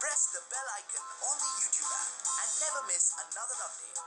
Press the bell icon on the YouTube app and never miss another update.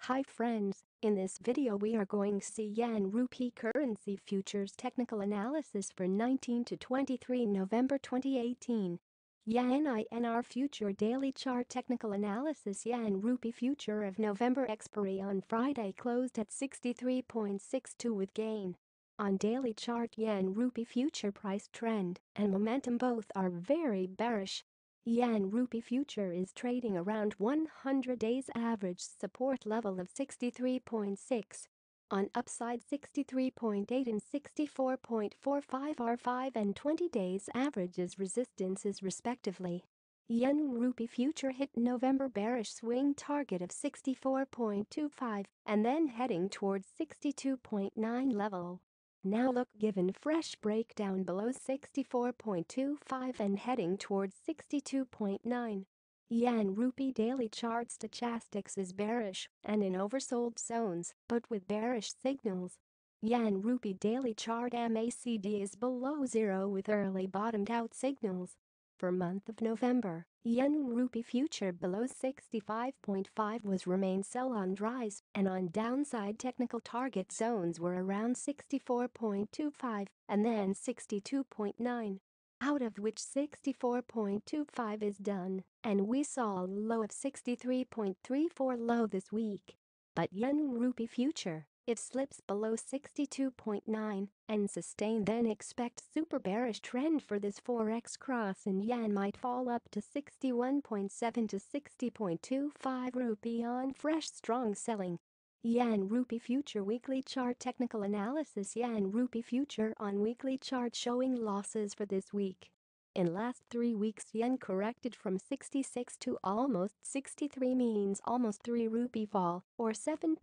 Hi friends, in this video we are going to see Yen Rupee currency futures technical analysis for 19 to 23 November 2018. Yen INR future daily chart technical analysis Yen Rupee future of November expiry on Friday closed at 63.62 with gain. On daily chart Yen Rupee future price trend and momentum both are very bearish Yen rupee future is trading around 100 days average support level of 63.6. On upside 63.8 and 64.45 R5 and 20 days averages resistances respectively. Yen rupee future hit November bearish swing target of 64.25 and then heading towards 62.9 level. Now look given fresh breakdown below 64.25 and heading towards 62.9. Yen rupee daily chart stochastics is bearish and in oversold zones but with bearish signals. Yen rupee daily chart MACD is below zero with early bottomed out signals. For month of November, Yen rupee future below 65.5 was remain sell on rise and on downside technical target zones were around 64.25 and then 62.9 out of which 64.25 is done, and we saw a low of 63.34 low this week. But yen rupee future it slips below 62.9 and sustain then expect super bearish trend for this forex cross and yen might fall up to 61.7 to 60.25 rupee on fresh strong selling. Yen rupee future weekly chart technical analysis Yen rupee future on weekly chart showing losses for this week. In last three weeks yen corrected from 66 to almost 63 means almost 3 rupee fall or 7%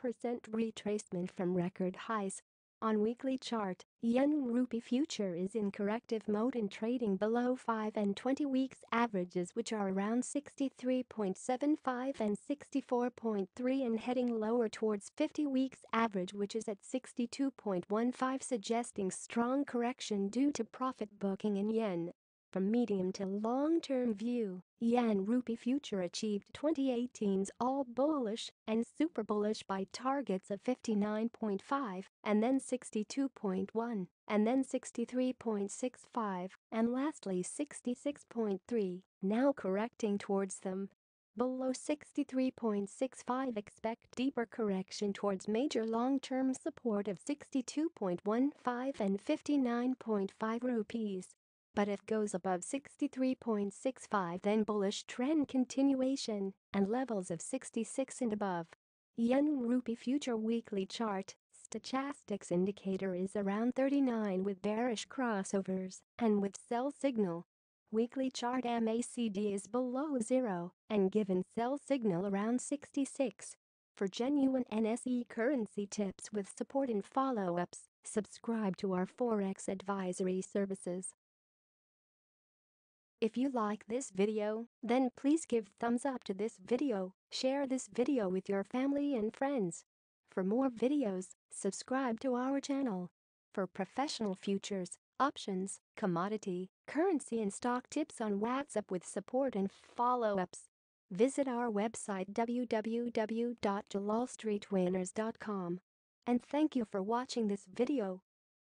retracement from record highs. On weekly chart, yen rupee future is in corrective mode and trading below 5 and 20 weeks averages which are around 63.75 and 64.3 and heading lower towards 50 weeks average which is at 62.15 suggesting strong correction due to profit booking in yen. From medium to long-term view, yen rupee future achieved 2018's all bullish and super bullish by targets of 59.5 and then 62.1 and then 63.65 and lastly 66.3, now correcting towards them. Below 63.65 expect deeper correction towards major long-term support of 62.15 and 59.5 rupees but if goes above 63.65 then bullish trend continuation and levels of 66 and above. Yen rupee future weekly chart stochastics indicator is around 39 with bearish crossovers and with sell signal. Weekly chart MACD is below zero and given sell signal around 66. For genuine NSE currency tips with support and follow-ups, subscribe to our Forex advisory services. If you like this video, then please give thumbs up to this video, share this video with your family and friends. For more videos, subscribe to our channel. For professional futures, options, commodity, currency and stock tips on WhatsApp with support and follow-ups, visit our website www.dalalstreetwinners.com. And thank you for watching this video.